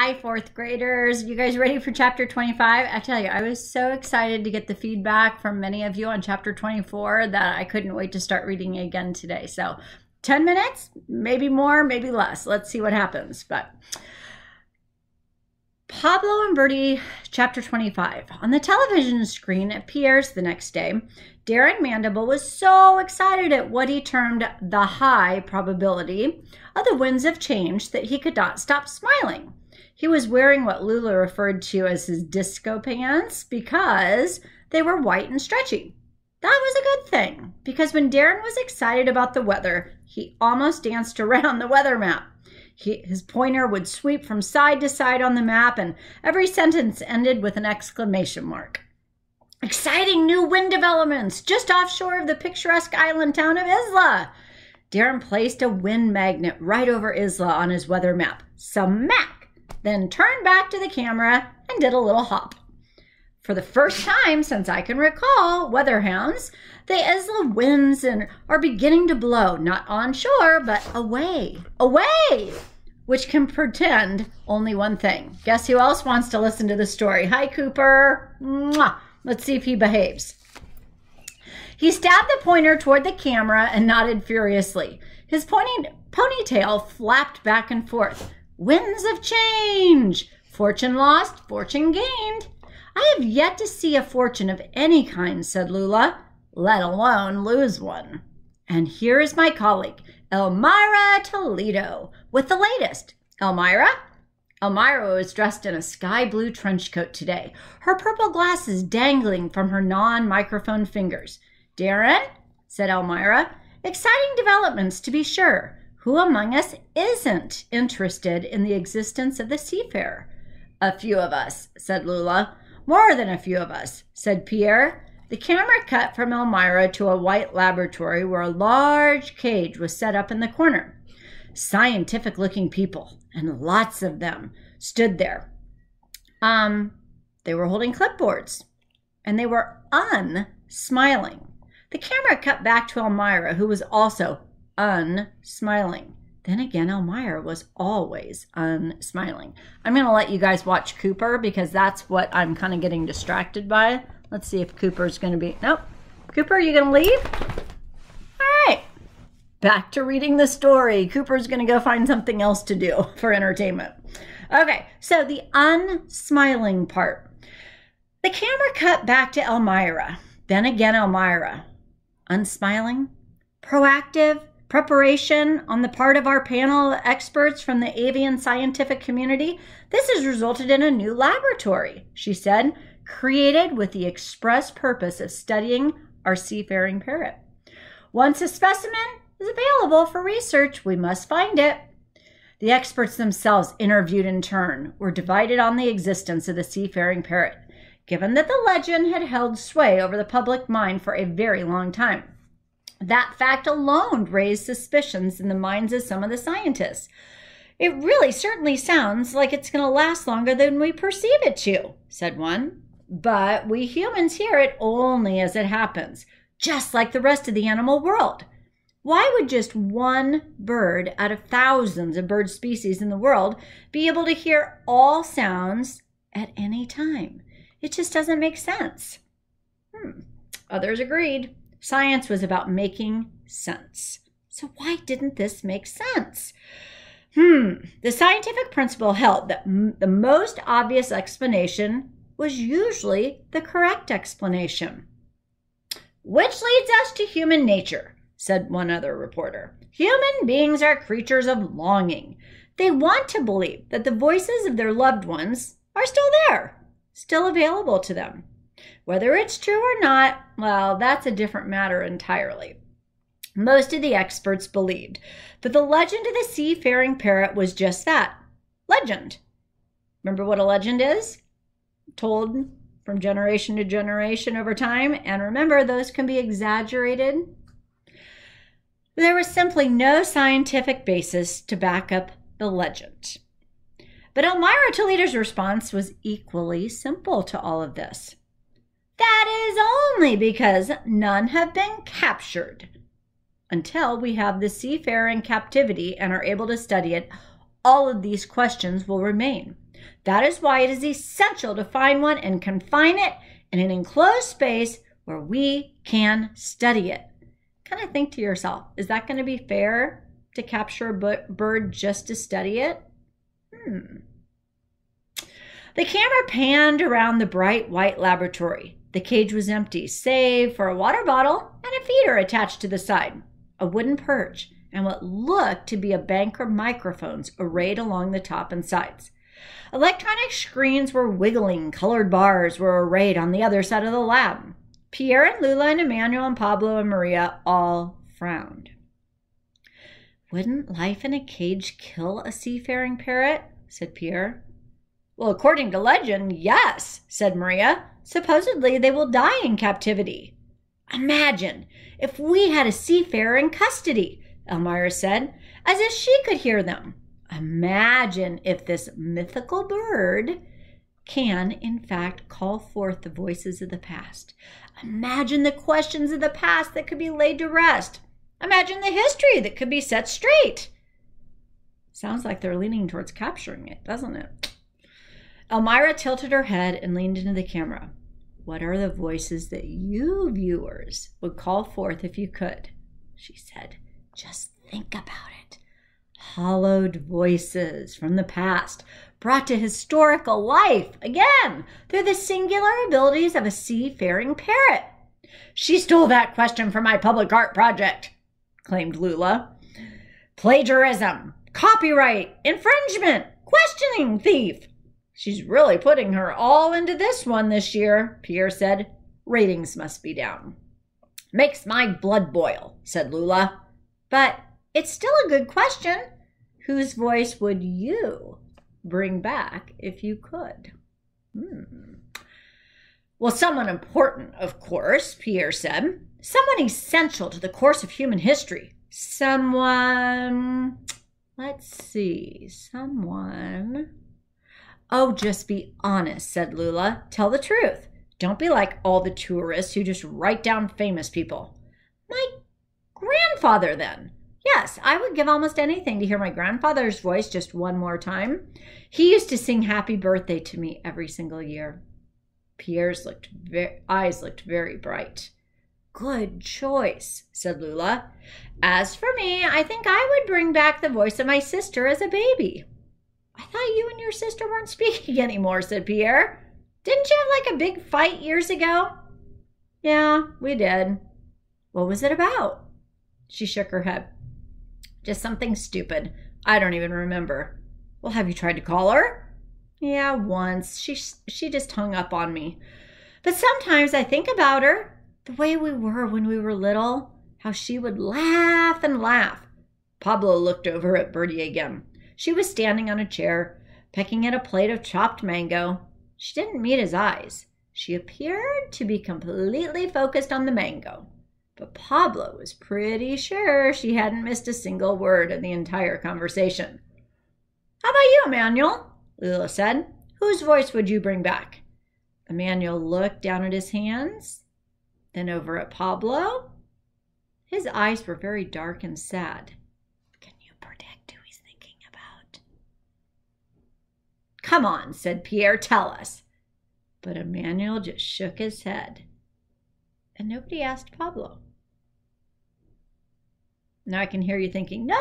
Hi, fourth graders. You guys ready for chapter 25? I tell you, I was so excited to get the feedback from many of you on chapter 24 that I couldn't wait to start reading again today. So, 10 minutes, maybe more, maybe less. Let's see what happens. But Pablo and Birdy, chapter 25. On the television screen at Pierre's the next day, Darren Mandible was so excited at what he termed the high probability of the winds of change that he could not stop smiling. He was wearing what Lula referred to as his disco pants because they were white and stretchy. That was a good thing because when Darren was excited about the weather, he almost danced around the weather map. He, his pointer would sweep from side to side on the map, and every sentence ended with an exclamation mark. Exciting new wind developments just offshore of the picturesque island town of Isla. Darren placed a wind magnet right over Isla on his weather map. Smack! Then turned back to the camera and did a little hop. For the first time since I can recall, weatherhounds, the Isla winds and are beginning to blow, not on shore, but away, away, which can pretend only one thing. Guess who else wants to listen to the story? Hi, Cooper. Mwah. Let's see if he behaves. He stabbed the pointer toward the camera and nodded furiously. His pointing ponytail flapped back and forth. Winds of change! Fortune lost, fortune gained. I have yet to see a fortune of any kind, said Lula, let alone lose one. And here is my colleague, Elmira Toledo, with the latest. Elmira? Elmira was dressed in a sky blue trench coat today, her purple glasses dangling from her non microphone fingers. Darren, said Elmira, exciting developments to be sure. Who among us isn't interested in the existence of the seafarer? A few of us, said Lula. More than a few of us, said Pierre. The camera cut from Elmira to a white laboratory where a large cage was set up in the corner. Scientific looking people, and lots of them, stood there. Um, they were holding clipboards, and they were unsmiling. The camera cut back to Elmira, who was also unsmiling. Then again, Elmira was always unsmiling. I'm going to let you guys watch Cooper because that's what I'm kind of getting distracted by. Let's see if Cooper's going to be. Nope. Cooper, are you going to leave? All right. Back to reading the story. Cooper's going to go find something else to do for entertainment. Okay, so the unsmiling part. The camera cut back to Elmira. Then again, Elmira. Unsmiling? Proactive? Preparation on the part of our panel experts from the avian scientific community, this has resulted in a new laboratory, she said, created with the express purpose of studying our seafaring parrot. Once a specimen is available for research, we must find it. The experts themselves, interviewed in turn, were divided on the existence of the seafaring parrot, given that the legend had held sway over the public mind for a very long time. That fact alone raised suspicions in the minds of some of the scientists. It really certainly sounds like it's going to last longer than we perceive it to, said one. But we humans hear it only as it happens, just like the rest of the animal world. Why would just one bird out of thousands of bird species in the world be able to hear all sounds at any time? It just doesn't make sense. Hmm. Others agreed. Science was about making sense. So, why didn't this make sense? Hmm, the scientific principle held that m- the most obvious explanation was usually the correct explanation. Which leads us to human nature, said one other reporter. Human beings are creatures of longing. They want to believe that the voices of their loved ones are still there, still available to them. Whether it's true or not, well, that's a different matter entirely. Most of the experts believed that the legend of the seafaring parrot was just that legend. Remember what a legend is? Told from generation to generation over time. And remember, those can be exaggerated. There was simply no scientific basis to back up the legend. But Elmira Toledo's response was equally simple to all of this. That is only because none have been captured. Until we have the seafarer in captivity and are able to study it, all of these questions will remain. That is why it is essential to find one and confine it in an enclosed space where we can study it. Kind of think to yourself, is that going to be fair to capture a bird just to study it? Hmm. The camera panned around the bright white laboratory. The cage was empty, save for a water bottle and a feeder attached to the side, a wooden perch, and what looked to be a bank of microphones arrayed along the top and sides. Electronic screens were wiggling, colored bars were arrayed on the other side of the lab. Pierre and Lula and Emmanuel and Pablo and Maria all frowned. Wouldn't life in a cage kill a seafaring parrot? said Pierre. Well, according to legend, yes, said Maria. Supposedly they will die in captivity. Imagine if we had a seafarer in custody, Elmira said, as if she could hear them. Imagine if this mythical bird can, in fact, call forth the voices of the past. Imagine the questions of the past that could be laid to rest. Imagine the history that could be set straight. Sounds like they're leaning towards capturing it, doesn't it? Elmira tilted her head and leaned into the camera. What are the voices that you viewers would call forth if you could? She said. Just think about it. Hollowed voices from the past brought to historical life again through the singular abilities of a seafaring parrot. She stole that question from my public art project, claimed Lula. Plagiarism, copyright, infringement, questioning thief. She's really putting her all into this one this year, Pierre said. Ratings must be down. Makes my blood boil, said Lula. But it's still a good question. Whose voice would you bring back if you could? Hmm. Well, someone important, of course, Pierre said. Someone essential to the course of human history. Someone, let's see, someone. Oh, just be honest, said Lula. Tell the truth. Don't be like all the tourists who just write down famous people. My grandfather, then. Yes, I would give almost anything to hear my grandfather's voice just one more time. He used to sing happy birthday to me every single year. Pierre's looked ve- eyes looked very bright. Good choice, said Lula. As for me, I think I would bring back the voice of my sister as a baby. I thought you and your sister weren't speaking anymore, said Pierre. Didn't you have like a big fight years ago? Yeah, we did. What was it about? She shook her head. Just something stupid. I don't even remember. Well, have you tried to call her? Yeah, once. She she just hung up on me. But sometimes I think about her, the way we were when we were little, how she would laugh and laugh. Pablo looked over at Birdy again. She was standing on a chair, pecking at a plate of chopped mango. She didn't meet his eyes. She appeared to be completely focused on the mango. But Pablo was pretty sure she hadn't missed a single word of the entire conversation. How about you, Emmanuel? Lula said. Whose voice would you bring back? Emmanuel looked down at his hands, then over at Pablo. His eyes were very dark and sad. Can you predict who he's thinking about? Come on, said Pierre, tell us. But Emmanuel just shook his head. And nobody asked Pablo. Now I can hear you thinking, no,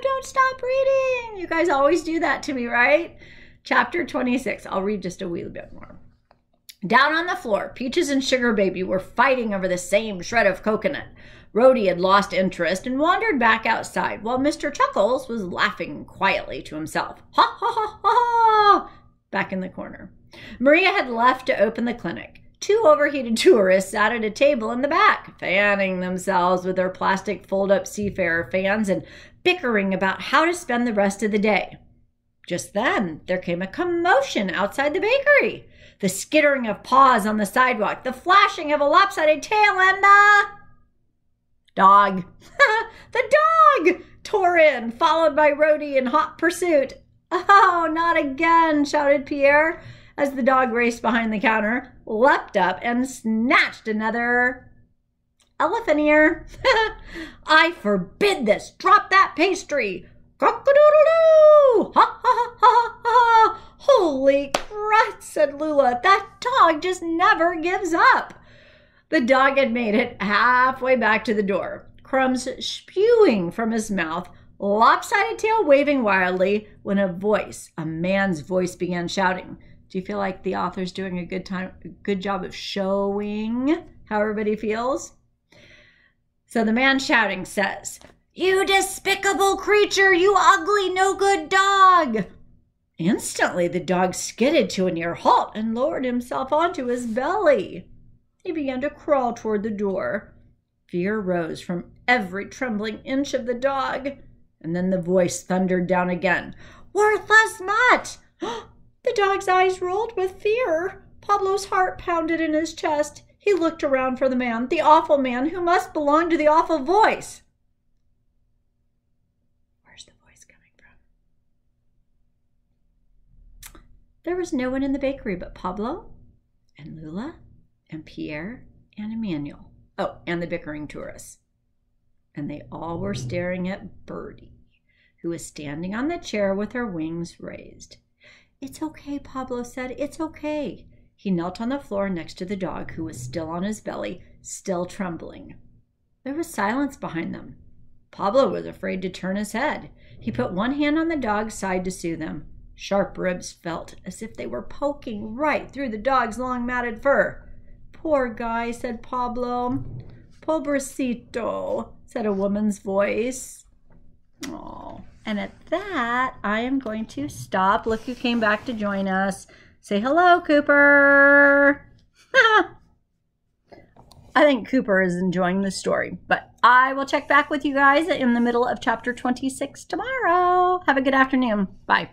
don't stop reading. You guys always do that to me, right? Chapter 26. I'll read just a wee bit more. Down on the floor, Peaches and Sugar Baby were fighting over the same shred of coconut. Rhodey had lost interest and wandered back outside while Mr. Chuckles was laughing quietly to himself. Ha ha ha ha! Back in the corner. Maria had left to open the clinic. Two overheated tourists sat at a table in the back, fanning themselves with their plastic fold up seafarer fans and bickering about how to spend the rest of the day. Just then, there came a commotion outside the bakery. The skittering of paws on the sidewalk, the flashing of a lopsided tail, and the dog. the dog tore in, followed by Rhodey in hot pursuit. Oh, not again, shouted Pierre as the dog raced behind the counter, leapt up, and snatched another elephant ear. I forbid this. Drop that pastry. Cock-a-doodle-doo! Ha ha ha ha! Holy crap, said Lula. That dog just never gives up. The dog had made it halfway back to the door, crumbs spewing from his mouth, lopsided tail waving wildly, when a voice, a man's voice, began shouting. Do you feel like the author's doing a good time, good job of showing how everybody feels? So the man shouting says, You despicable creature, you ugly, no good dog. Instantly, the dog skidded to a near halt and lowered himself onto his belly. He began to crawl toward the door. Fear rose from every trembling inch of the dog. And then the voice thundered down again Worthless mutt! The dog's eyes rolled with fear. Pablo's heart pounded in his chest. He looked around for the man, the awful man who must belong to the awful voice. Where's the voice coming from? There was no one in the bakery but Pablo and Lula and Pierre and Emmanuel. Oh, and the bickering tourists. And they all were staring at Birdy, who was standing on the chair with her wings raised. It's okay, Pablo said. It's okay. He knelt on the floor next to the dog, who was still on his belly, still trembling. There was silence behind them. Pablo was afraid to turn his head. He put one hand on the dog's side to soothe him. Sharp ribs felt as if they were poking right through the dog's long matted fur. Poor guy, said Pablo. Pobrecito, said a woman's voice. Oh. And at that, I am going to stop. Look who came back to join us. Say hello, Cooper. I think Cooper is enjoying the story, but I will check back with you guys in the middle of chapter 26 tomorrow. Have a good afternoon. Bye.